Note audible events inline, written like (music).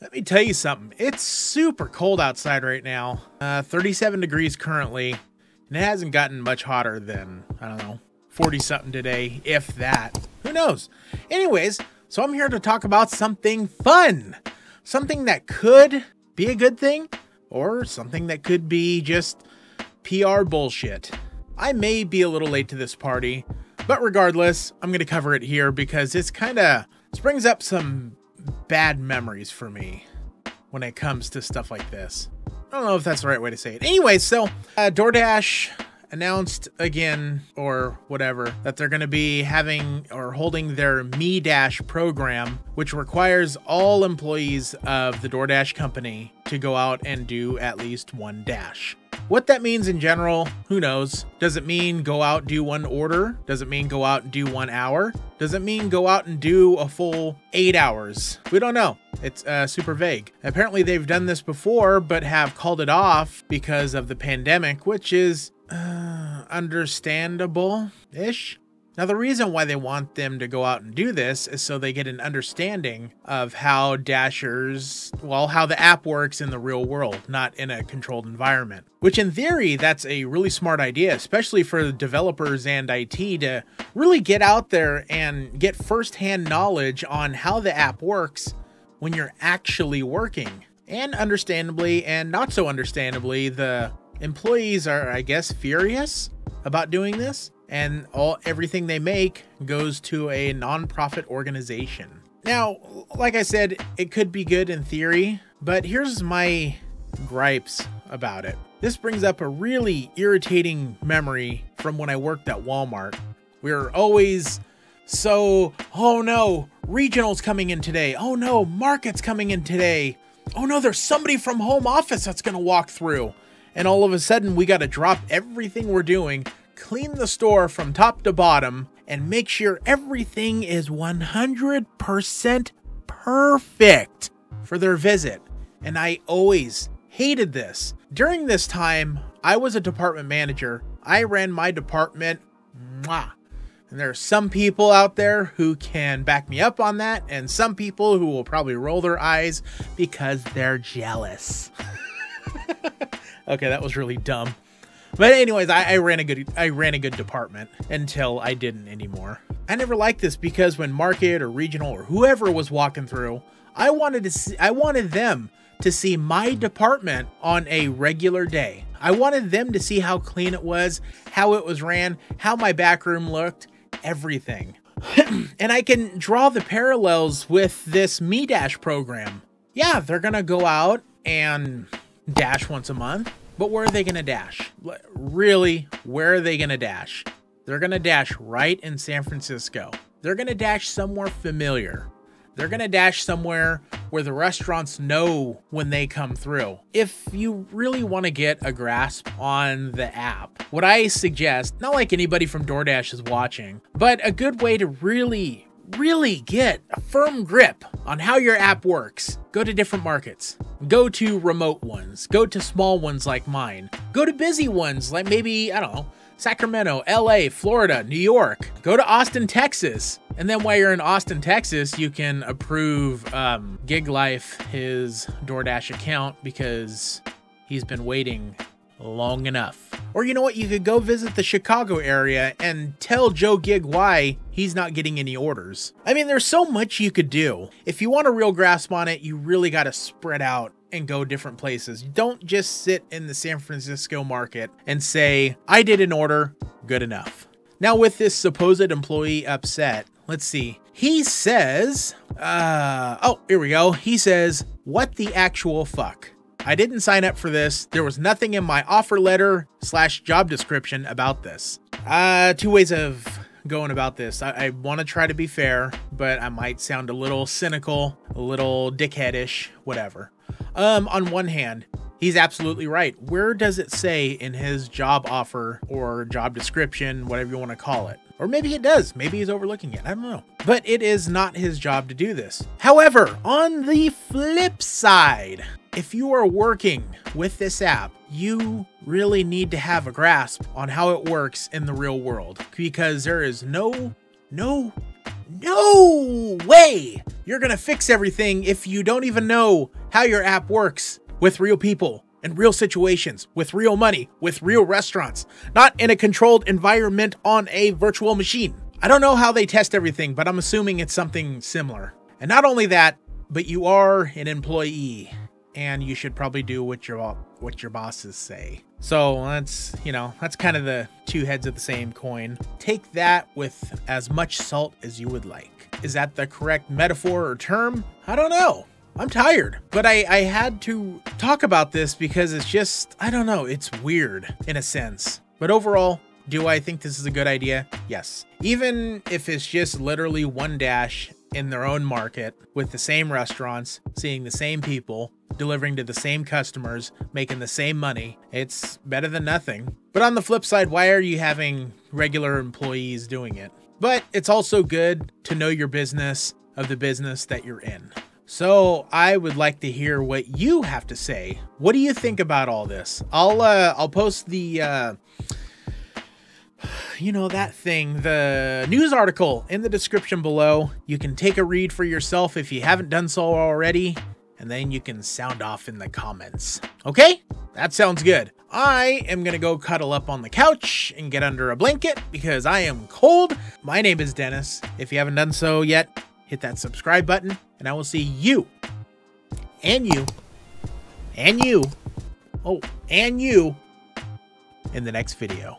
Let me tell you something. It's super cold outside right now. Uh, 37 degrees currently. And it hasn't gotten much hotter than, I don't know, 40 something today, if that. Who knows? Anyways, so I'm here to talk about something fun. Something that could be a good thing, or something that could be just PR bullshit. I may be a little late to this party, but regardless, I'm going to cover it here because it's kind of brings up some bad memories for me when it comes to stuff like this. I don't know if that's the right way to say it. Anyway, so uh, DoorDash announced again or whatever that they're going to be having or holding their Me Dash program, which requires all employees of the DoorDash company to go out and do at least one dash. What that means in general, who knows? Does it mean go out, do one order? Does it mean go out and do one hour? Does it mean go out and do a full eight hours? We don't know. It's uh, super vague. Apparently, they've done this before, but have called it off because of the pandemic, which is uh, understandable ish. Now, the reason why they want them to go out and do this is so they get an understanding of how Dashers, well, how the app works in the real world, not in a controlled environment. Which, in theory, that's a really smart idea, especially for developers and IT to really get out there and get firsthand knowledge on how the app works when you're actually working. And understandably, and not so understandably, the employees are, I guess, furious about doing this and all everything they make goes to a nonprofit organization. Now, like I said, it could be good in theory, but here's my gripes about it. This brings up a really irritating memory from when I worked at Walmart. We were always so, oh no, regional's coming in today. Oh no, market's coming in today. Oh no, there's somebody from home office that's going to walk through. And all of a sudden, we got to drop everything we're doing clean the store from top to bottom, and make sure everything is 100% perfect for their visit. And I always hated this. During this time, I was a department manager. I ran my department. Mwah. And there are some people out there who can back me up on that, and some people who will probably roll their eyes because they're jealous. (laughs) okay, that was really dumb. But anyways, I, I, ran a good I ran a good department until I didn't anymore. I never liked this because when market or regional or whoever was walking through, I wanted to see I wanted them to see my department on a regular day. I wanted them to see how clean it was, how it was ran, how my back room looked, everything. (clears throat) and I can draw the parallels with this Me Dash program. Yeah, they're gonna go out and dash once a month but where are they going to dash? Really, where are they going to dash? They're going to dash right in San Francisco. They're going to dash somewhere familiar. They're going to dash somewhere where the restaurants know when they come through. If you really want to get a grasp on the app, what I suggest, not like anybody from DoorDash is watching, but a good way to really really get a firm grip on how your app works, go to different markets. Go to remote ones. Go to small ones like mine. Go to busy ones like maybe, I don't know, Sacramento, LA, Florida, New York. Go to Austin, Texas. And then while you're in Austin, Texas, you can approve um, Gig Life his DoorDash account because he's been waiting long enough. Or you know what, you could go visit the Chicago area and tell Joe Gig why he's not getting any orders. I mean, there's so much you could do. If you want a real grasp on it, you really got to spread out and go different places. Don't just sit in the San Francisco market and say, I did an order, good enough. Now, with this supposed employee upset, let's see. He says, uh, oh, here we go. He says, what the actual fuck? I didn't sign up for this. There was nothing in my offer letter slash job description about this. Uh, two ways of going about this. I, I want to try to be fair, but I might sound a little cynical, a little dickheadish, whatever. Um, on one hand, he's absolutely right. Where does it say in his job offer or job description, whatever you want to call it? Or maybe it does. Maybe he's overlooking it. I don't know. But it is not his job to do this. However, on the flip side, if you are working with this app, you really need to have a grasp on how it works in the real world because there is no, no, No way! You're gonna fix everything if you don't even know how your app works with real people in real situations, with real money, with real restaurants, not in a controlled environment on a virtual machine. I don't know how they test everything, but I'm assuming it's something similar. And not only that, but you are an employee and you should probably do what your what your bosses say. So that's, you know, that's kind of the two heads of the same coin. Take that with as much salt as you would like. Is that the correct metaphor or term? I don't know. I'm tired, but I, I had to talk about this because it's just, I don't know, it's weird in a sense. But overall, do I think this is a good idea? Yes. Even if it's just literally one dash in their own market with the same restaurants, seeing the same people, delivering to the same customers, making the same money. It's better than nothing. But on the flip side, why are you having regular employees doing it? But it's also good to know your business of the business that you're in. So I would like to hear what you have to say. What do you think about all this? I'll uh, I'll post the uh, you know that thing, the news article in the description below. You can take a read for yourself if you haven't done so already, and then you can sound off in the comments. Okay? That sounds good. I am gonna go cuddle up on the couch and get under a blanket because I am cold. My name is Dennis. If you haven't done so yet, hit that subscribe button, and I will see you and you and you, oh, and you in the next video.